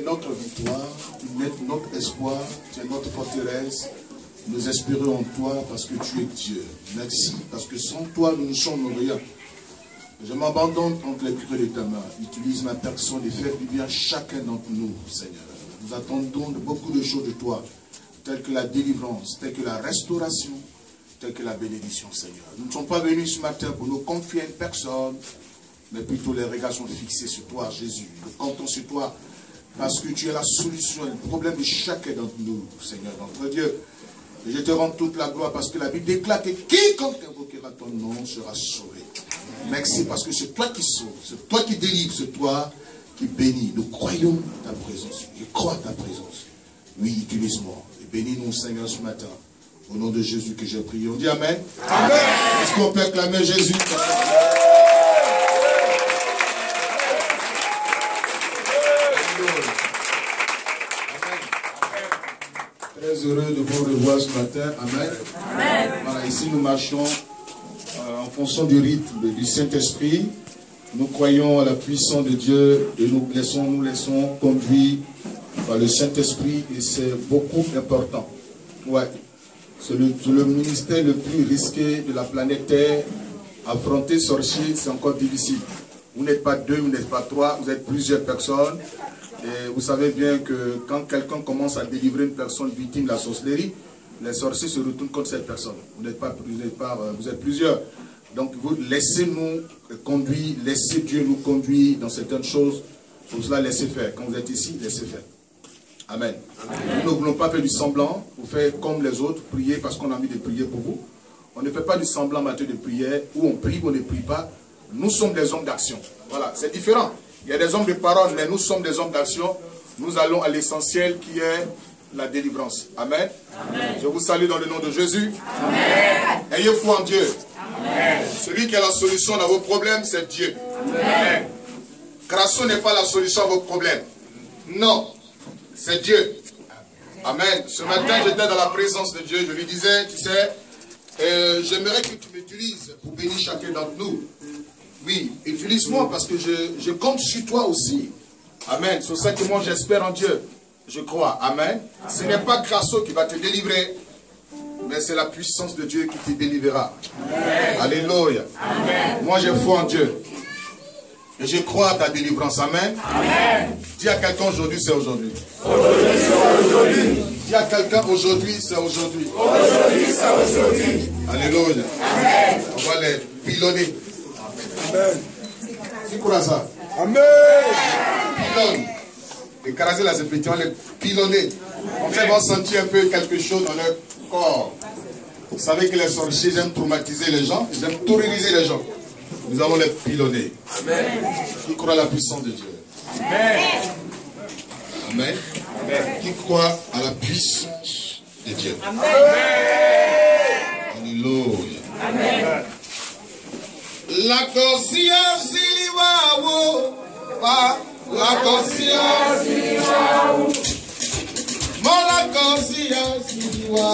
notre victoire, tu es notre espoir, tu es notre forteresse. Nous espérons en toi parce que tu es Dieu. Merci parce que sans toi, nous ne sommes rien. Je m'abandonne entre les pieds de ta main. Utilise ma personne et fais du bien chacun d'entre nous, Seigneur. Nous attendons beaucoup de choses de toi, telles que la délivrance, telles que la restauration, telles que la bénédiction, Seigneur. Nous ne sommes pas venus ce matin pour nous confier à une personne, mais plutôt les regards sont fixés sur toi, Jésus. Nous comptons sur toi parce que tu es la solution, le problème de chacun d'entre nous, Seigneur, notre Dieu. Et je te rends toute la gloire parce que la Bible déclare que quiconque invoquera ton nom sera sauvé. Merci parce que c'est toi qui sauves, c'est toi qui délivres, c'est toi qui bénis. Nous croyons ta présence. Je crois ta présence. Oui, utilise-moi. Et bénis-nous, Seigneur, ce matin. Au nom de Jésus que j'ai prié. On dit Amen. Amen. Est-ce qu'on peut acclamer Jésus? Très heureux de vous revoir ce matin. Amen. Amen. Voilà, ici nous marchons euh, en fonction du rythme du Saint-Esprit. Nous croyons à la puissance de Dieu et nous laissons, nous laissons conduire par le Saint-Esprit et c'est beaucoup important. Ouais. C'est le, le, ministère le plus risqué de la planète Terre. Affronter sorcier, c'est encore difficile. Vous n'êtes pas deux, vous n'êtes pas trois, vous êtes plusieurs personnes. Et vous savez bien que quand quelqu'un commence à délivrer une personne victime de la sorcellerie, les sorciers se retournent contre cette personne. Vous n'êtes pas, vous êtes pas, vous êtes plusieurs. Donc vous laissez-nous conduire, laissez Dieu nous conduire dans certaines choses. Pour cela, laissez faire. Quand vous êtes ici, laissez faire. Amen. Amen. Nous ne voulons pas faire du semblant, vous faire comme les autres, prier parce qu'on a envie de prier pour vous. On ne fait pas du semblant en matière de prière, où on prie ou on ne prie pas. Nous sommes des hommes d'action. Voilà, c'est différent. Il y a des hommes de parole, mais nous sommes des hommes d'action. Nous allons à l'essentiel qui est la délivrance. Amen. Amen. Je vous salue dans le nom de Jésus. Amen. Ayez foi en Dieu. Amen. Celui qui a la solution à vos problèmes, c'est Dieu. Amen. Crasso n'est pas la solution à vos problèmes. Non, c'est Dieu. Amen. Ce matin, j'étais dans la présence de Dieu. Je lui disais, tu sais, euh, j'aimerais que tu m'utilises pour bénir chacun d'entre nous. Oui, utilise-moi parce que je, je, compte sur toi aussi. Amen. C'est ça que moi j'espère en Dieu. Je crois. Amen. Ce n'est pas Crasso qui va te délivrer, mais c'est la puissance de Dieu qui te délivrera. Amen. Alléluia. Amen. Moi j'ai foi en Dieu. Et je crois à ta délivrance. Amen. Amen. Dis à quelqu'un aujourd'hui, c'est aujourd'hui. Aujourd'hui, c'est aujourd'hui. Dis à quelqu'un aujourd'hui, c'est aujourd'hui. Aujourd'hui, c'est aujourd'hui. Alléluia. Amen. On va les pilonner. Amen. Qui croit ça? Amen. Pilonne. Là, c'est petit, on les pilonner. On fait voir sentir un peu quelque chose dans leur corps. Vous savez que les sorciers aiment traumatiser les gens, ils aiment terroriser les gens. Nous allons les pilonner. Amen. Qui croit à la puissance de Dieu? Amen. Amen. Amen. Qui croit à la puissance de Dieu? Amen. Amen. Làtọ̀ sí àṣì wá wò wá làtọ̀ sí àṣì wá wò. Mọ́ làtọ̀ sí àṣì wá.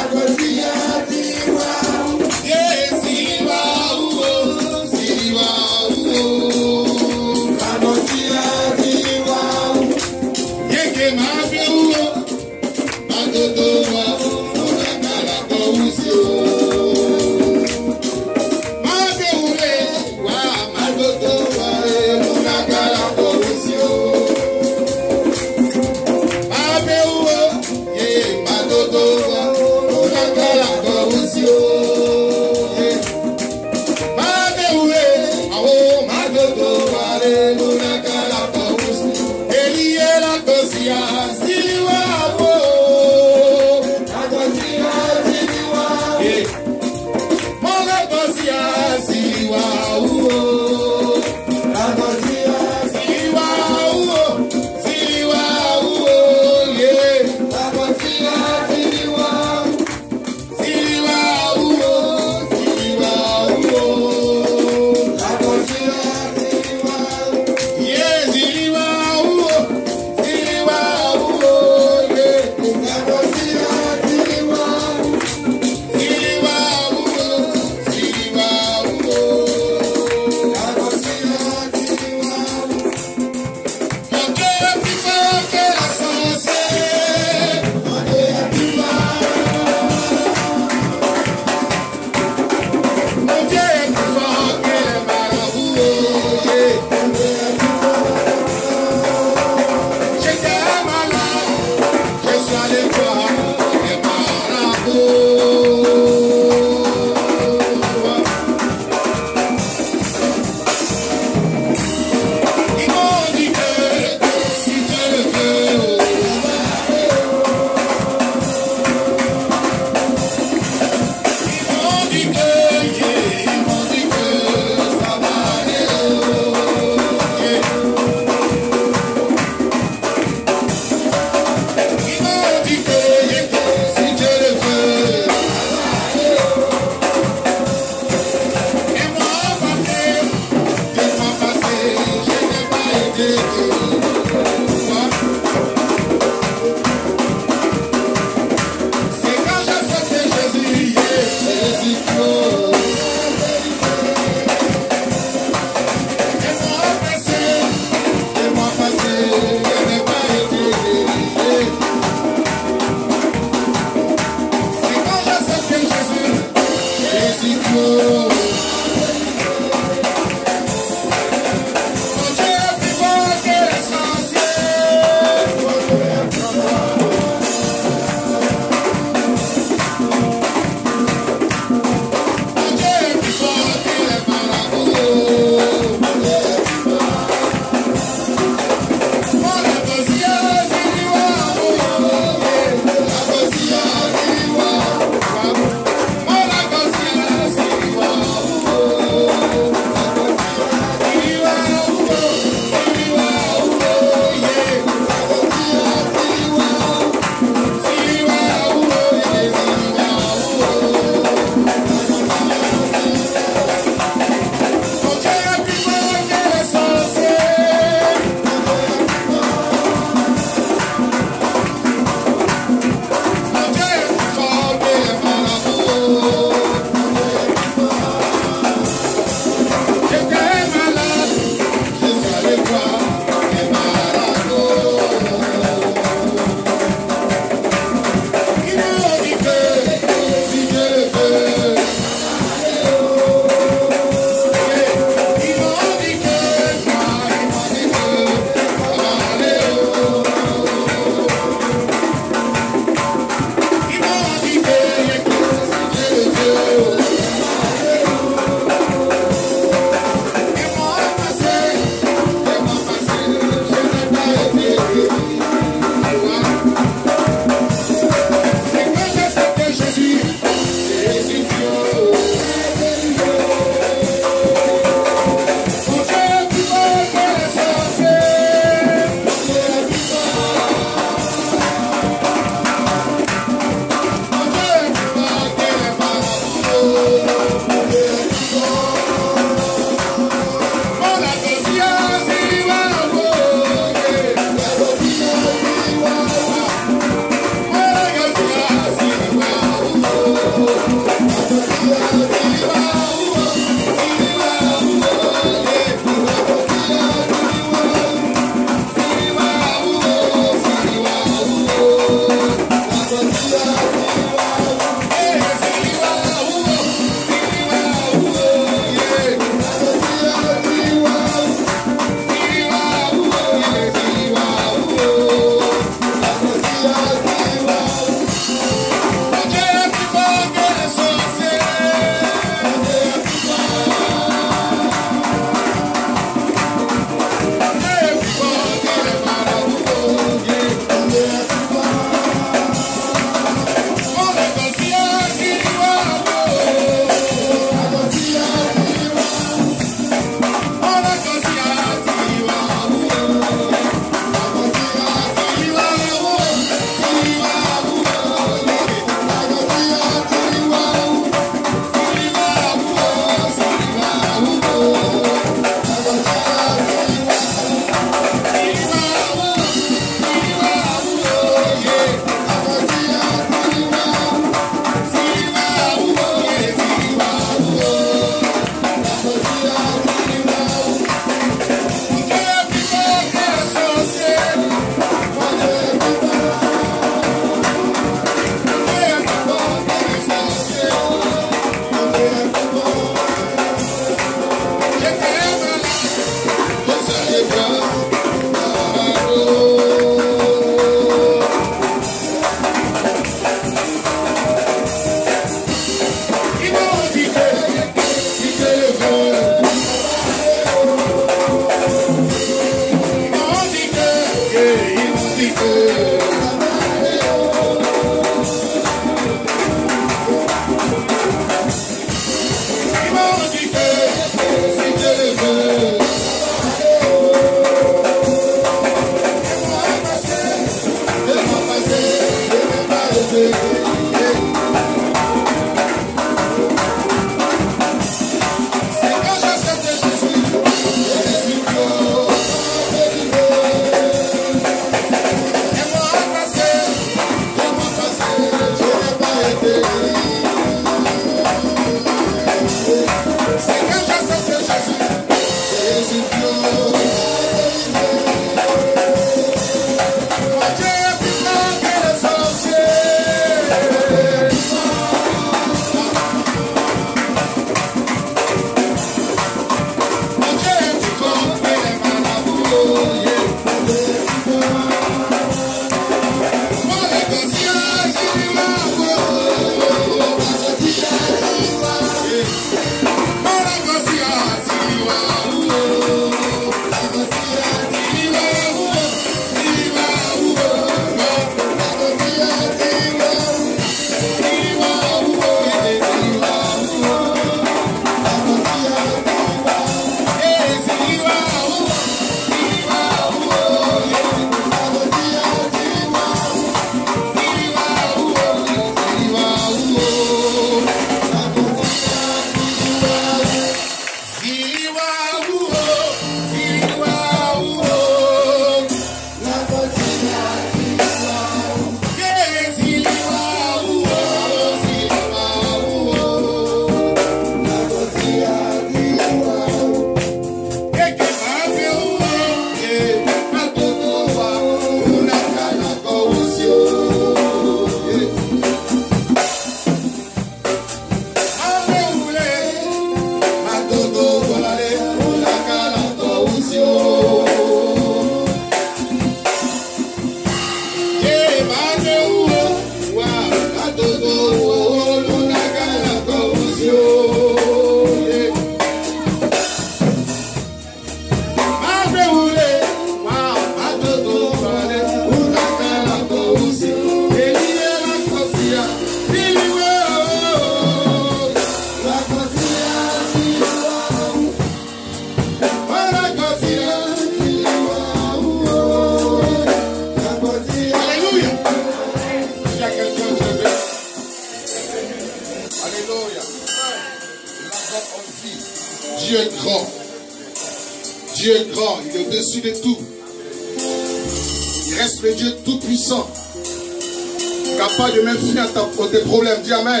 Mettre fin à tes problèmes. Dis Amen.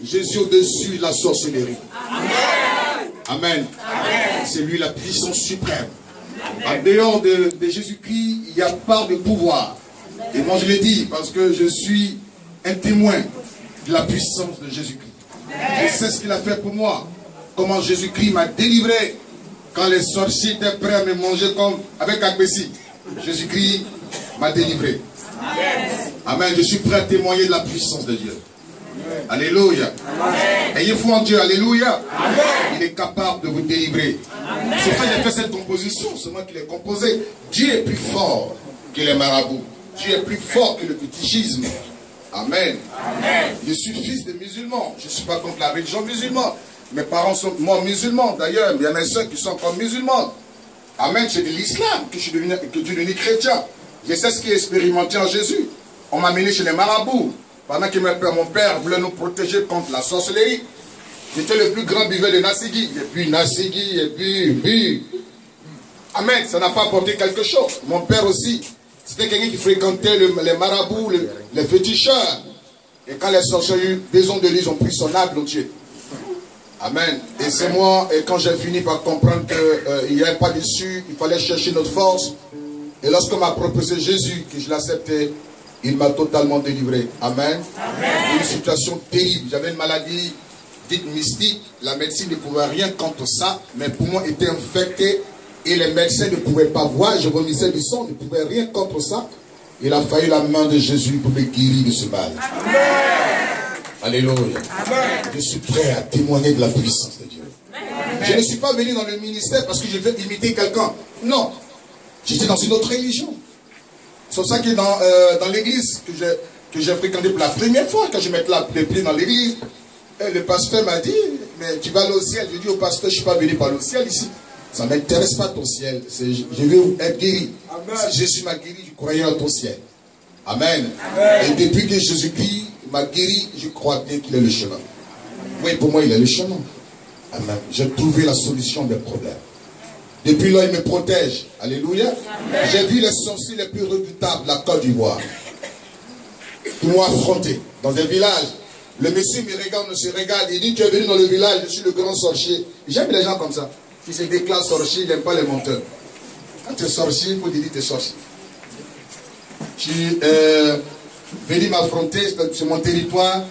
Jésus au-dessus de la sorcellerie. Amen. C'est lui la puissance suprême. En dehors de, Jésus-Christ, il n'y a pas de pouvoir. Et moi je l'ai dit parce que je suis un témoin de la puissance de Jésus-Christ. Je sais ce qu'il a fait pour moi. Comment Jésus-Christ m'a délivré quand les sorciers étaient prêts à me manger comme avec Agbessi. Jésus-Christ m'a délivré. Amen. Je suis prêt à témoigner de la puissance de Dieu. Alléluia. Ayez foi en Dieu. Alléluia. Il est capable de vous délivrer. C'est ça a fait cette composition. C'est moi qui l'ai composé. Dieu est plus fort que les marabouts. Dieu est plus fort que le fétichisme. Amen. Je suis fils de musulmans. Je ne suis pas contre la religion musulmane. Mes parents sont morts musulmans. D'ailleurs, il y a mes soeurs qui sont encore musulmanes. Amen. C'est de l'islam que je suis devenu, que chrétien. Je sais ce qui est expérimenté en Jésus. On m'a amené chez les marabouts. Pendant que mon père voulait nous protéger contre la sorcellerie, j'étais le plus grand buveur de Nassigi. Et puis Nassigi, et puis, puis. Amen, ça n'a pas apporté quelque chose. Mon père aussi, c'était quelqu'un qui fréquentait les marabouts, les, féticheurs. Et quand les sorciers ont eu besoin de lui, ils ont pris son âme Dieu. Amen. Et c'est moi, et quand j'ai fini par comprendre qu'il euh, n'y avait pas d'issue, il fallait chercher notre force. Et lorsqu'on m'a proposé Jésus, que je l'acceptais, il m'a totalement délivré. Amen. Une situation terrible. J'avais une maladie dite mystique. La médecine ne pouvait rien contre ça. Mes poumons étaient infectés et les médecins ne pouvaient pas voir. Je vomissais du sang. ne pouvaient rien contre ça. Il a fallu la main de Jésus pour me guérir de ce mal. Alléluia. Je suis prêt à témoigner de la puissance de Dieu. Je ne suis pas venu dans le ministère parce que je veux imiter quelqu'un. Non. J'étais dans une autre religion. C'est pour ça que dans, euh, dans l'église que j'ai fréquenté pour la première fois, quand je mettais les pieds dans l'église, euh, le pasteur m'a dit, mais tu vas aller au ciel. Je dis au pasteur, je ne suis pas venu par le ciel ici. Ça ne m'intéresse pas ton ciel. Je veux être guéri. Si Jésus m'a guéri, je croyais en ton ciel. Amen. Et depuis que Jésus-Christ m'a guéri, je crois bien qu'il est le chemin. Oui, pour moi, il est le chemin. Amen. J'ai trouvé la solution des problèmes. Depuis là, il me protège. Alléluia. J'ai vu les sorciers les plus redoutables de la Côte d'Ivoire. Ils m'ont affronté dans un village. Le monsieur me regarde, me se regarde. Il dit Tu es venu dans le village, je suis le grand sorcier. J'aime les gens comme ça. Qui se déclarent sorcier, ils n'aiment pas les menteurs. Quand tu es sorcier, il faut dire tu es sorcier. Tu euh, venu m'affronter, c'est mon territoire.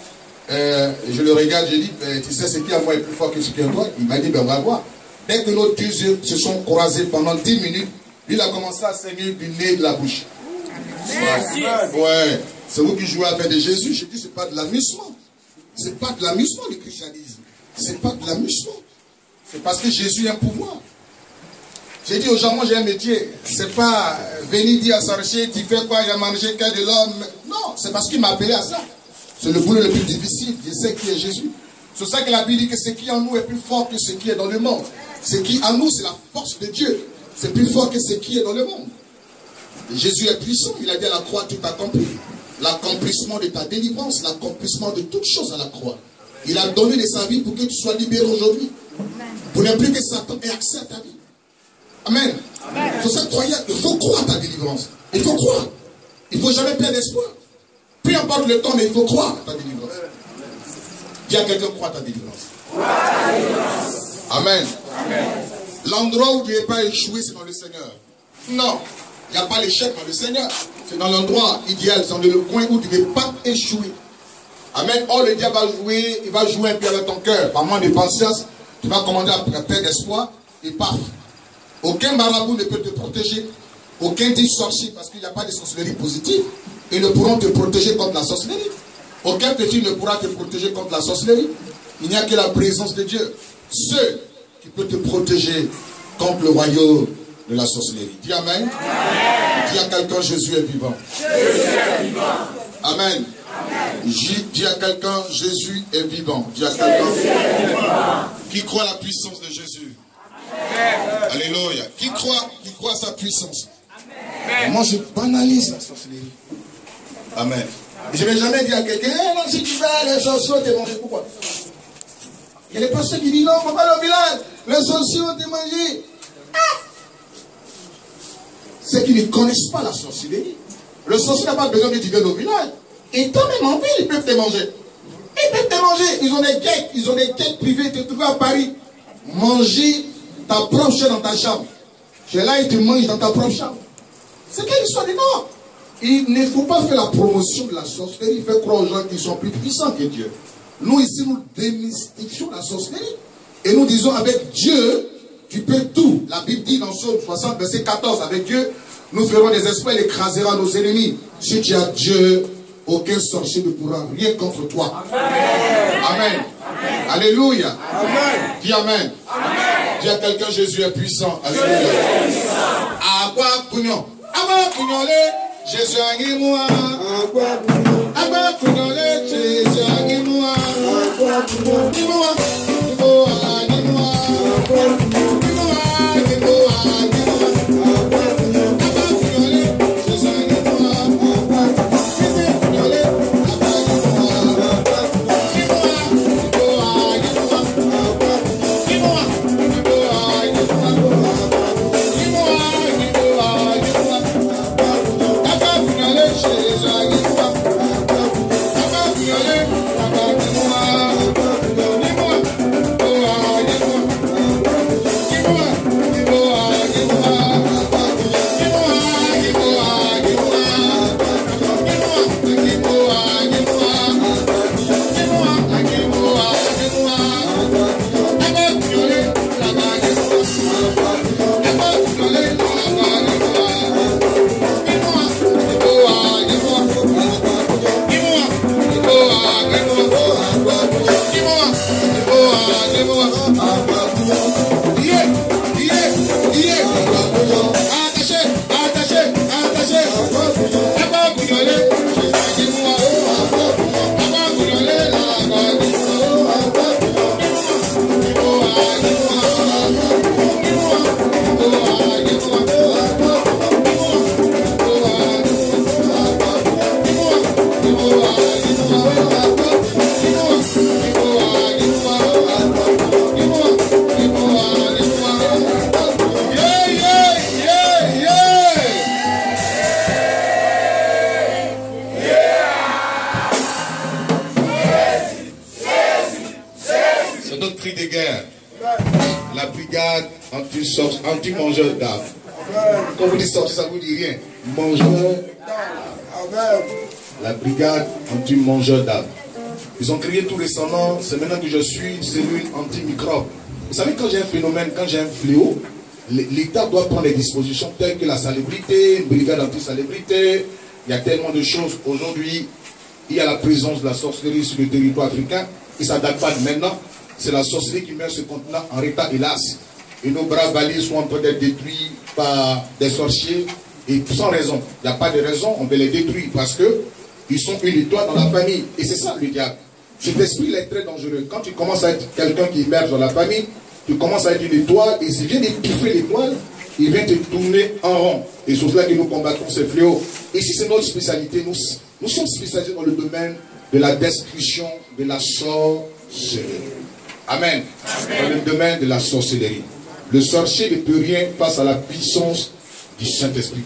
Euh, je le regarde, je dis ben, Tu sais ce qui à moi est plus fort que ce qui est à toi Il m'a dit ben, On va voir. Dès que nos deux yeux se sont croisés pendant 10 minutes, il a commencé à saigner du nez de la bouche. Ouais. C'est vous qui jouez avec de Jésus. Je dis, c'est pas de l'amusement. C'est pas de l'amusement le christianisme. C'est pas de l'amusement. C'est parce que Jésus est un pouvoir. J'ai dit aux gens, moi j'ai un métier. C'est pas venir dire à Sarché, tu fais quoi, j'ai mangé qu'un de l'homme. Non, c'est parce qu'il m'a appelé à ça. C'est le boulot le plus difficile. Je sais qui est Jésus. C'est ça que la Bible dit que ce qui est en nous est plus fort que ce qui est dans le monde. Ce qui en nous, c'est la force de Dieu. C'est plus fort que ce qui est dans le monde. Jésus est puissant. Il a dit à la croix, tout accompli. L'accomplissement de ta délivrance, l'accomplissement de toutes choses à la croix. Il a donné de sa vie pour que tu sois libéré aujourd'hui. Pour ne plus que Satan ait accès à ta vie. Amen. Amen. ça, il faut croire à ta délivrance. Il faut croire. Il ne faut jamais perdre espoir. Peu importe le temps, mais il faut croire à ta délivrance. Dis à quelqu'un, crois à ta délivrance. Amen. L'endroit où tu n'es pas échoué, c'est dans le Seigneur. Non, il n'y a pas l'échec dans le Seigneur. C'est dans l'endroit idéal, c'est dans le coin où tu ne peux pas échouer. Amen. Oh, le diable va jouer, il va jouer un peu avec ton cœur. Par manque de patience, tu vas commander à perdre d'espoir et paf. Aucun marabout ne peut te protéger. Aucun dit sorcier, parce qu'il n'y a pas de sorcellerie positive. Ils ne pourront te protéger contre la sorcellerie. Aucun petit ne pourra te protéger contre la sorcellerie. Il n'y a que la présence de Dieu. Ceux qui peuvent te protéger contre le royaume de la sorcellerie. Dis Amen. Dis à quelqu'un, Jésus est vivant. Jésus est vivant. Amen. Dis à quelqu'un, Jésus est vivant. Dis à quelqu'un qui croit la puissance de Jésus? Alléluia. Qui croit, qui croit sa puissance? Moi, je banalise la sorcellerie. Amen. Je ne vais jamais dire à quelqu'un, eh, si tu vas aller sorcier, t'es mangé. Pourquoi? Et les pasteurs qui disent non, on va pas aller au village. Les sorciers ont été mangés. Ah! C'est qu'ils ne connaissent pas la sorcellerie. Le sorcier n'a pas besoin que tu viennes au village. Et toi-même en ville, ils peuvent te manger. Ils peuvent te manger. Ils ont des quêtes. Ils ont des quêtes privées. Tu te trouves à Paris. Manger ta propre chair dans ta chambre. Tu es là et tu manges dans ta propre chambre. C'est quelle histoire de non Il ne faut pas faire la promotion de la sorcellerie. Il faut croire aux gens qui sont plus puissants que Dieu. Nous ici, nous démystifions la sorcellerie. Et nous disons avec Dieu, tu peux tout. La Bible dit dans Psaume 60, verset 14, avec Dieu, nous ferons des esprits, il écrasera nos ennemis. Si tu as Dieu, aucun sorcier ne pourra rien contre toi. Amen. Alléluia. Amen. Dis Amen. Amen. Dis à quelqu'un, Jésus est puissant. Alléluia. Agua Pugnon. Agua Pugnolé. Jésus a moi. Sortir, ça vous dit rien. Mangeur. La brigade anti-mangeur d'âme. Ils ont créé tout récemment, c'est maintenant que je suis une cellule anti-microbe. Vous savez, quand j'ai un phénomène, quand j'ai un fléau, l'État doit prendre des dispositions telles que la salubrité, une brigade anti-salubrité. Il y a tellement de choses. Aujourd'hui, il y a la présence de la sorcellerie sur le territoire africain. Et ça date pas de maintenant. C'est la sorcellerie qui met ce continent en état, hélas et nos bras valises sont en train d'être détruits par des sorciers et sans raison. Il n'y a pas de raison, on veut les détruire parce que ils sont une étoile dans la famille. Et c'est ça le diable. Cet esprit est très dangereux. Quand tu commences à être quelqu'un qui émerge dans la famille, tu commences à être une étoile et s'il vient d'étouffer l'étoile, il vient te tourner en rond. Et c'est pour cela que nous combattons ces fléaux. Et si c'est notre spécialité, nous, nous sommes spécialisés dans le domaine de la destruction de la sorcellerie. Amen. Dans le domaine de la sorcellerie. Le sorcier ne peut rien face à la puissance du Saint-Esprit.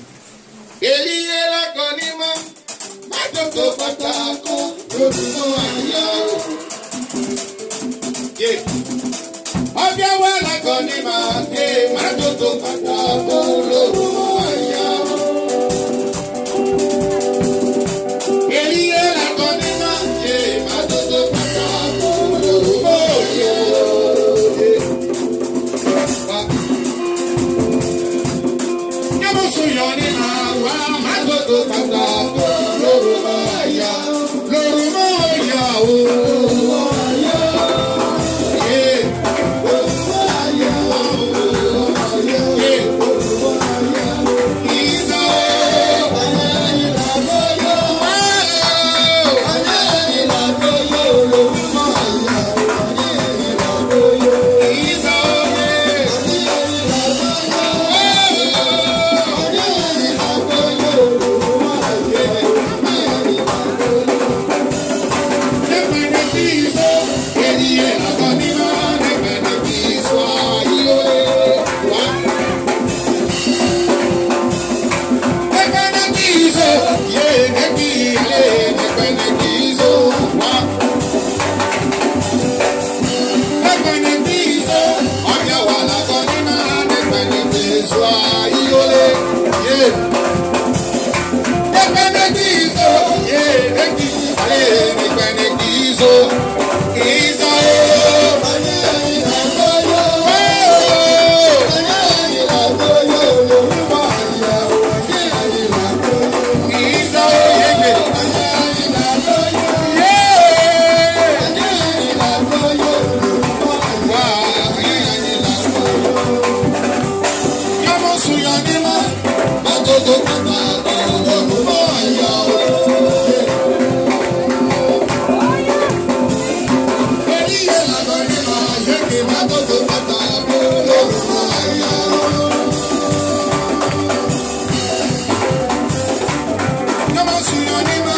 so synonyme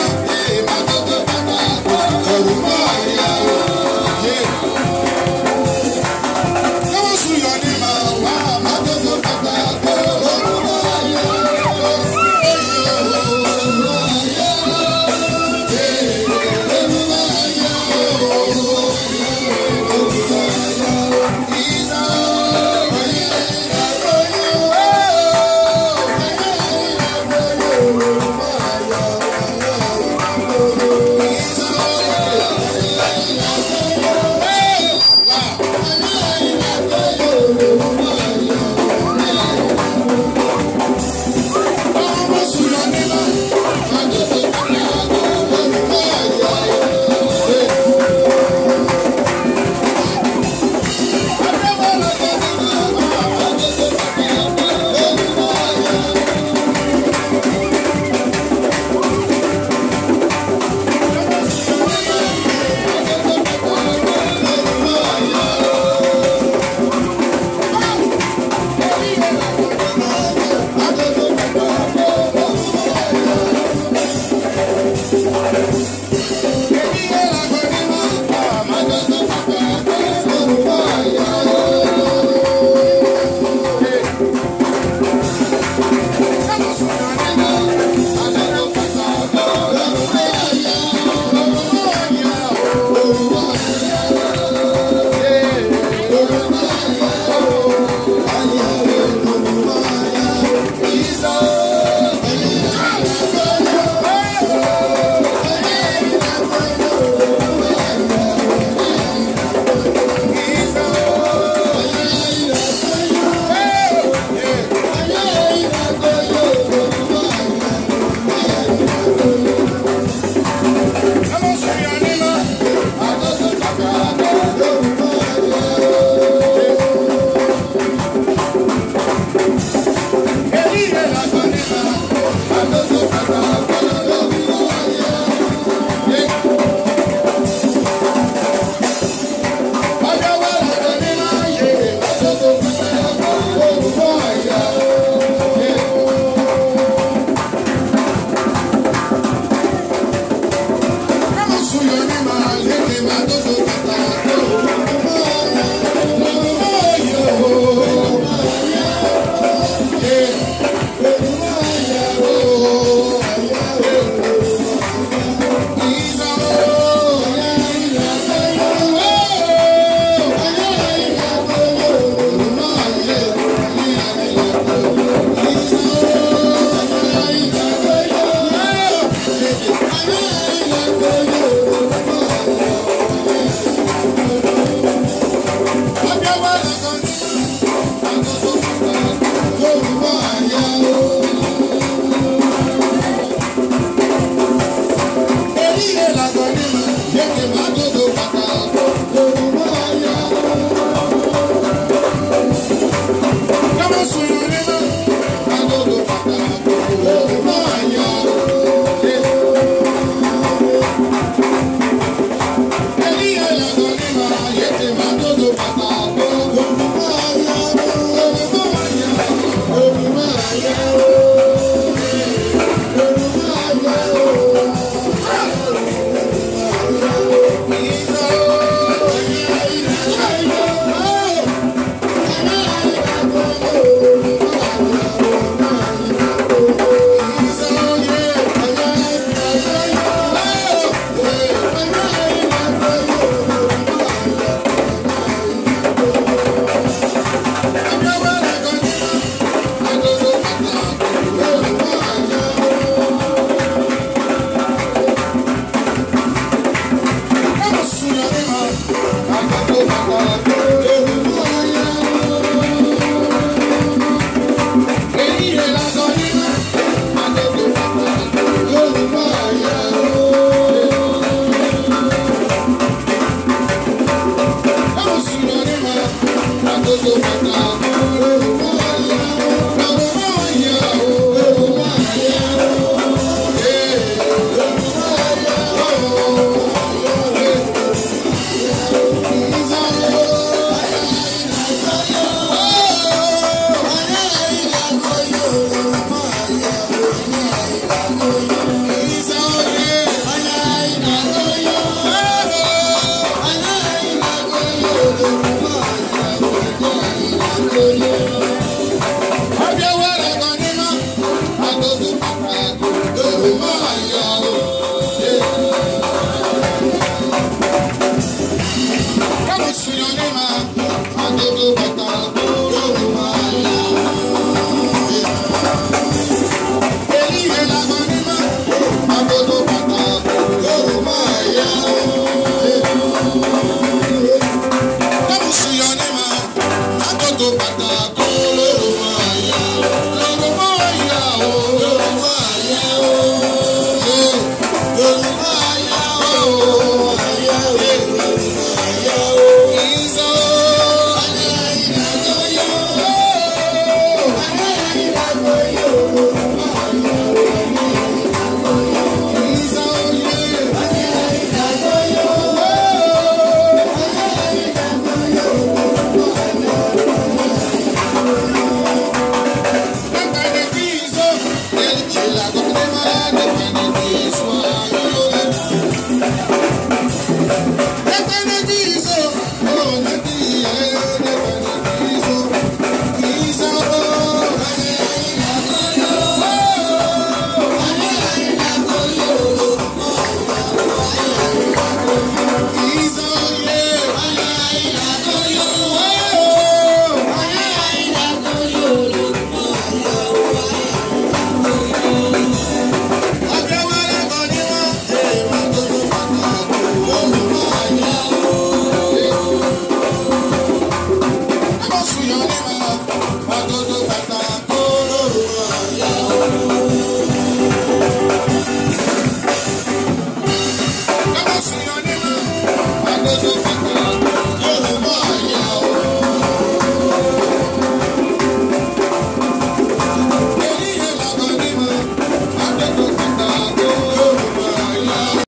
I was